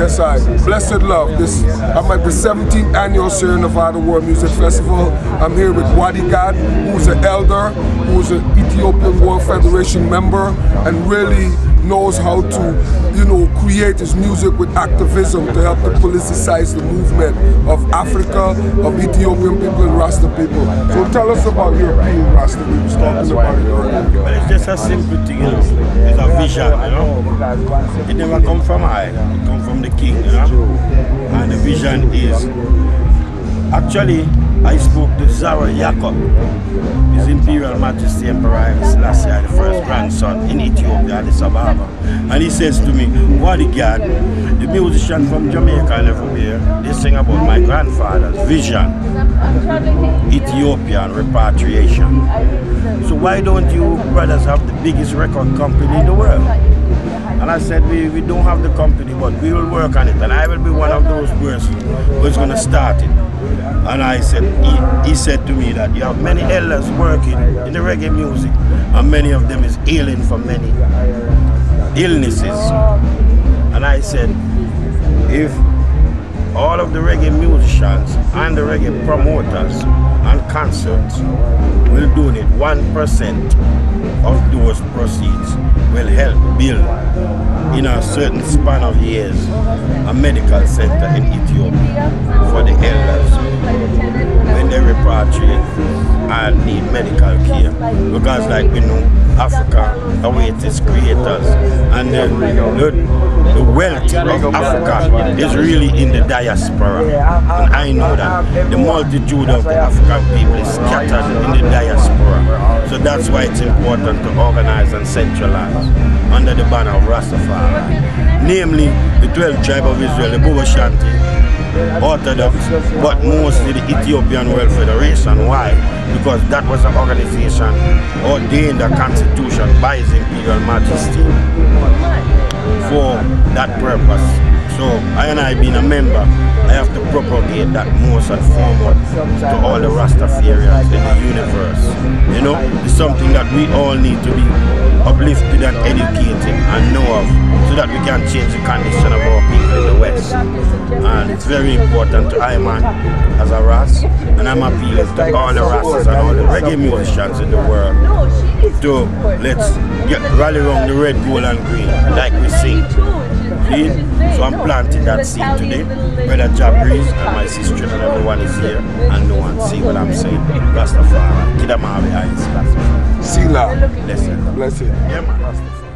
Yes, I. Blessed Love. This I'm at the 17th annual Sierra Nevada World Music Festival. I'm here with Wadi Gad, who's an elder, who's an Ethiopian World Federation member, and really knows how to, you know, create his music with activism to help to politicize the movement of Africa, of Ethiopian people and Rasta people. So tell us about your European Rasta. We was talking about it earlier. Well, it's just a simple thing, you know. It's a vision, you know. It never come from I, vision is actually I spoke to Zara Yacob, His Imperial Majesty Emperor Selassie, the first grandson in Ethiopia, Addis Ababa. And he says to me, Wadi Gad, the musician from Jamaica and everywhere, they sing about my grandfather's vision, Ethiopian repatriation. So why don't you brothers have the biggest record company in the world? And I said, we, we don't have the company, but we will work on it. And I will be one of those persons who's going to start it. And I said, he, he, said to me that you have many elders working in the reggae music, and many of them is ailing from many illnesses. And I said, if all of the reggae musicians and the reggae promoters and concerts will donate 1% of those proceeds will help build in a certain span of years a medical center in Ethiopia for the elders. When they repatriate and need medical care because like we know Africa awaits its creators and the, the, the wealth of Africa is really in the diaspora. And I know the multitude of the African people is scattered in the diaspora so that's why it's important to organize and centralize under the banner of Rastafari namely the 12 tribe of Israel, the Bobo Shanti Orthodox, but mostly the Ethiopian World Federation. Why? Because that was an organization ordained a constitution by His Imperial Majesty for that purpose. So I and I being a member, I have to propagate that most and foremost to all the Rastafarians in the universe. You know, it's something that we all need to be uplifted and educated and know of so that we can change the condition of our people in the West. And it's very important to I man as a Ras and I'm appealing to all the Rastas and all the reggae musicians in the world to let's get rally around the red, gold and green like we sing. See? So I'm planting that seed today. Brother Jah Breeze and my sister and everyone is here and no one see what I'm saying. Rastafari. Kidamawi eyes. Sila. Blessed. Blessed. Yeah man.